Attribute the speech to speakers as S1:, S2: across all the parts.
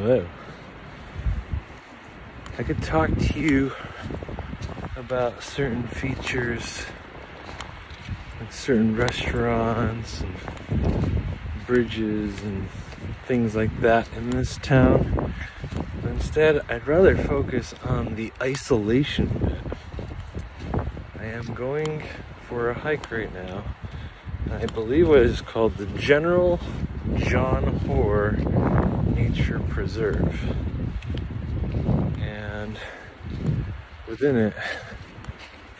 S1: Hello. I could talk to you about certain features like certain restaurants and bridges and things like that in this town. But instead, I'd rather focus on the isolation bit. I am going for a hike right now. I believe what is called the General John Hoare Nature Preserve. And within it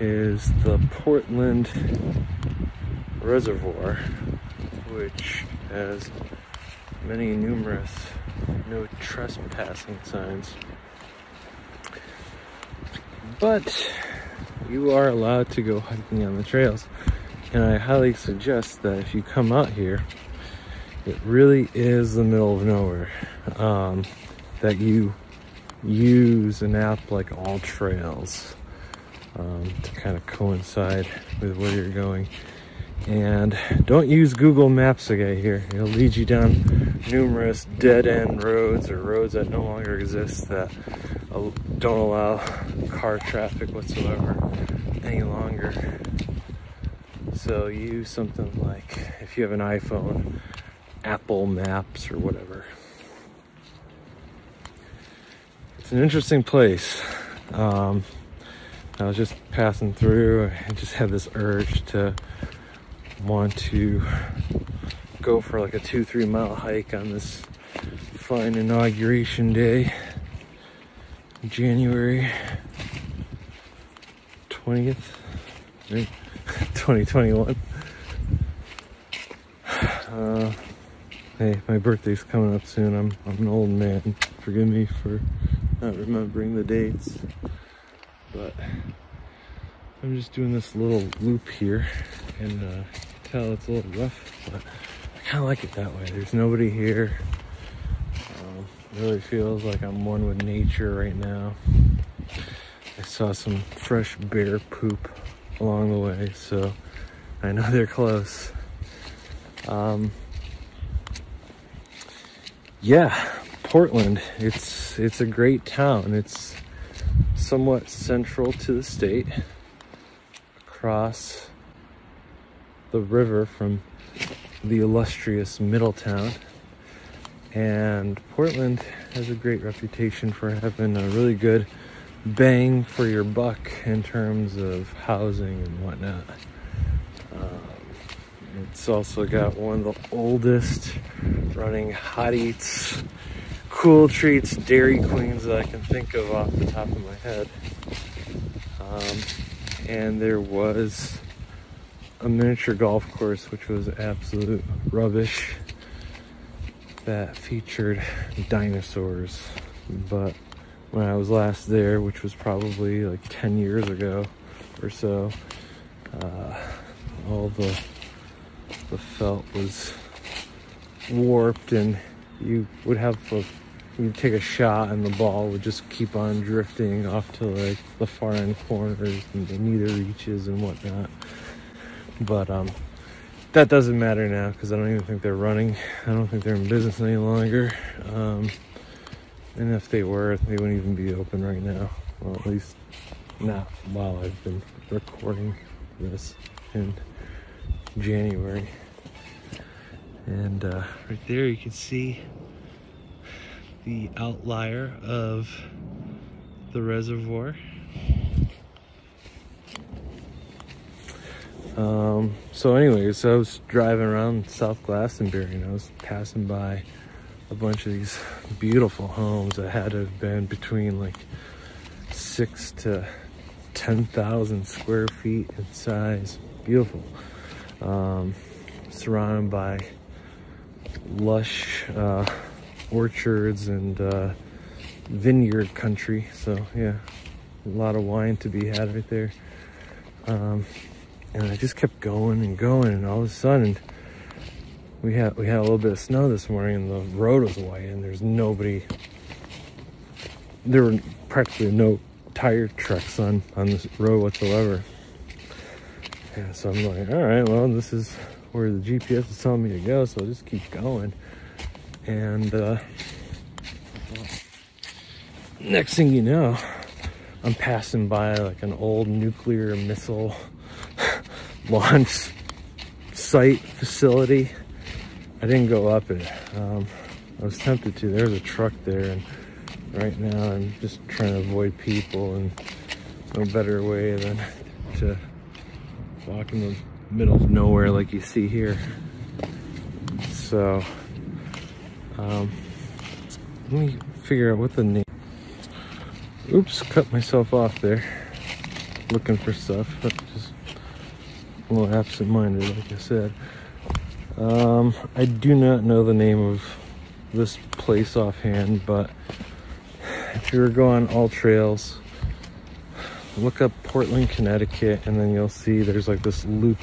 S1: is the Portland Reservoir, which has many numerous no trespassing signs. But you are allowed to go hiking on the trails. And I highly suggest that if you come out here, it really is the middle of nowhere. Um, that you use an app like AllTrails um, to kind of coincide with where you're going. And don't use Google Maps get here. It'll lead you down numerous dead end roads or roads that no longer exist that don't allow car traffic whatsoever any longer. So use something like, if you have an iPhone, Apple Maps or whatever. It's an interesting place. Um, I was just passing through. I just had this urge to want to go for like a two, three mile hike on this fine inauguration day, January 20th, 2021. Uh, hey, my birthday's coming up soon. I'm, I'm an old man. Forgive me for not remembering the dates, but I'm just doing this little loop here and uh, tell it's a little rough, but I kind of like it that way. There's nobody here. Um, really feels like I'm one with nature right now. I saw some fresh bear poop along the way, so I know they're close. Um, yeah, Portland. It's it's a great town. It's somewhat central to the state across the river from the illustrious Middletown. And Portland has a great reputation for having a really good bang for your buck in terms of housing and whatnot. Um, it's also got one of the oldest running hot eats, cool treats, Dairy Queens that I can think of off the top of my head. Um, and there was a miniature golf course which was absolute rubbish that featured dinosaurs but when I was last there which was probably like 10 years ago or so uh, all the the felt was warped and you would have a you'd take a shot and the ball would just keep on drifting off to like the far end corners and the neither reaches and whatnot. But um, that doesn't matter now because I don't even think they're running. I don't think they're in business any longer. Um, and if they were, they wouldn't even be open right now. Well, at least not while I've been recording this in January. And uh, right there you can see the outlier of the reservoir. Um, so anyways, I was driving around South Glastonbury and I was passing by a bunch of these beautiful homes that had to have been between like six to 10,000 square feet in size. Beautiful. Um, surrounded by lush uh, orchards and uh, vineyard country. So yeah, a lot of wine to be had right there. Um, and I just kept going and going, and all of a sudden, we had we had a little bit of snow this morning, and the road was white, and there's nobody. There were practically no tire tracks on on this road whatsoever. Yeah, so I'm like, all right, well, this is where the GPS is telling me to go, so I'll just keep going. And uh, next thing you know, I'm passing by like an old nuclear missile launch site facility. I didn't go up it. Um, I was tempted to. There's a truck there, and right now I'm just trying to avoid people, and no better way than to walk in the middle of nowhere like you see here. So, um, let me figure out what the name. Oops, cut myself off there. Looking for stuff, but just a little absent-minded, like I said. Um, I do not know the name of this place offhand, but if you were going AllTrails, look up Portland, Connecticut, and then you'll see there's like this loop,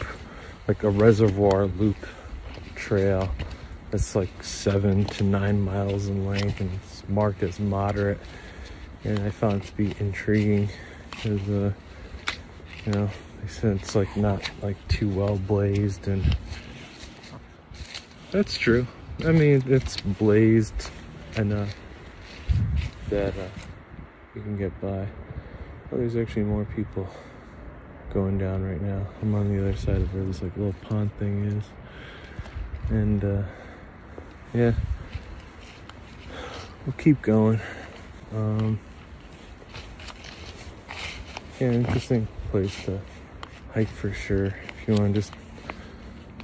S1: like a reservoir loop trail that's like seven to nine miles in length and it's marked as moderate. And I found it to be intriguing because, uh, you know, they said it's like not like too well blazed and that's true. I mean, it's blazed enough that uh, you can get by. Oh, there's actually more people going down right now. I'm on the other side of where this like little pond thing is. And uh, yeah, we'll keep going. Um, yeah, interesting place to hike for sure if you want to just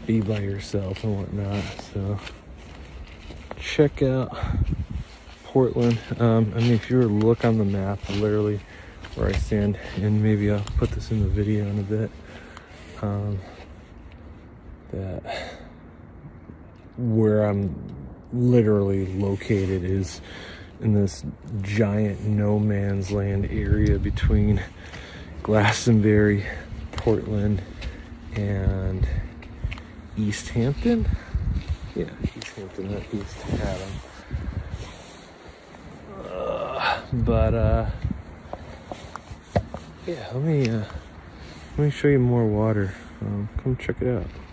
S1: be by yourself and whatnot. So check out Portland. Um, I mean, if you were to look on the map, literally where I stand, and maybe I'll put this in the video in a bit. Um, that where I'm literally located is in this giant no man's land area between Glastonbury, Portland, and East Hampton. Yeah, East Hampton, not East Haddam. Uh, but uh, yeah, let me uh, let me show you more water. Um, come check it out.